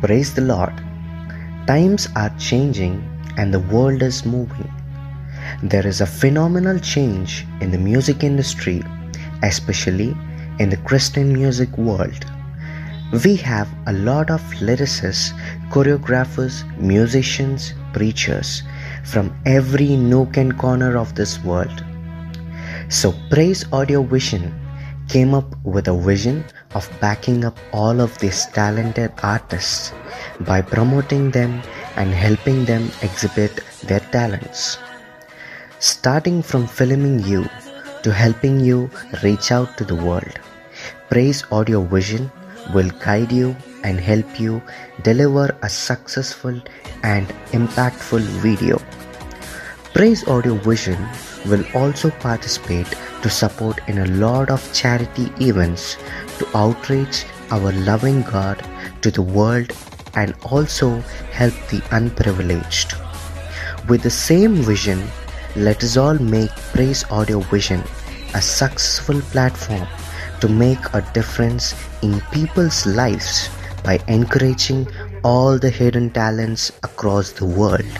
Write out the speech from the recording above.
Praise the Lord. Times are changing and the world is moving. There is a phenomenal change in the music industry, especially in the Christian music world. We have a lot of lyricists, choreographers, musicians, preachers from every nook and corner of this world. So, Praise Audio Vision came up with a vision of backing up all of these talented artists by promoting them and helping them exhibit their talents. Starting from filming you to helping you reach out to the world, Praise Audio Vision will guide you and help you deliver a successful and impactful video. Praise Audio Vision will also participate to support in a lot of charity events to outreach our loving God to the world and also help the unprivileged. With the same vision, let us all make Praise Audio Vision a successful platform to make a difference in people's lives by encouraging all the hidden talents across the world.